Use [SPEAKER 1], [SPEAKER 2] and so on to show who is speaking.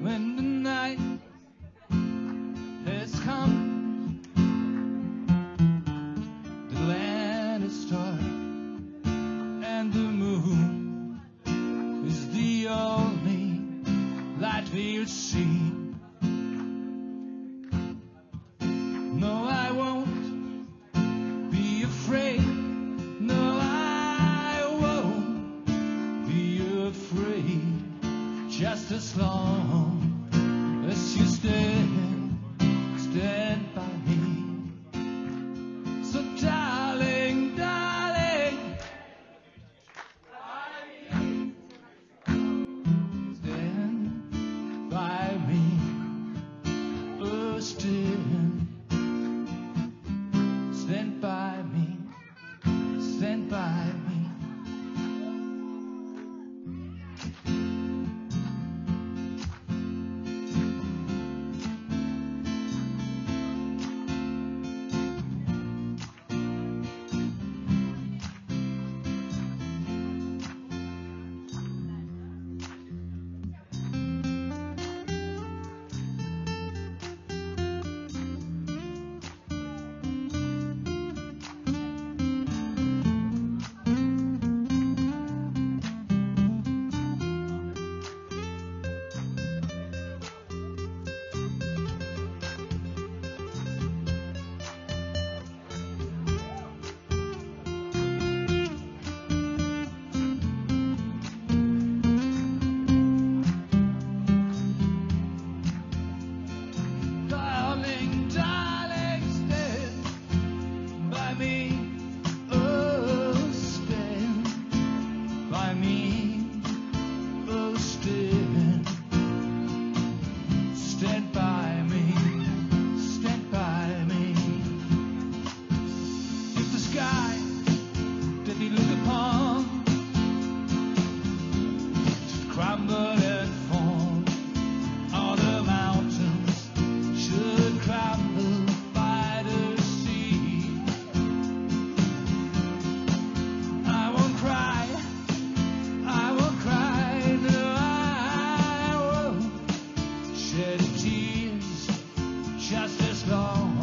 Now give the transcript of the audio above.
[SPEAKER 1] when the night has come. The land is dark and the moon is the only light we'll see. as long as you stand, stand. slow.